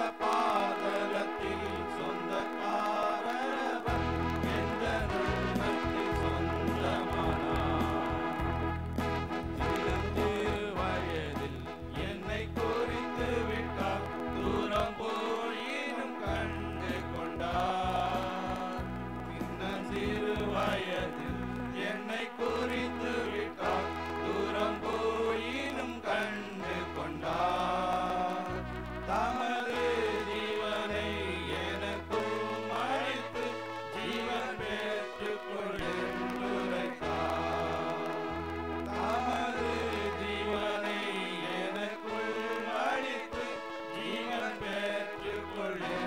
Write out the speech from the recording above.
up. Gloria.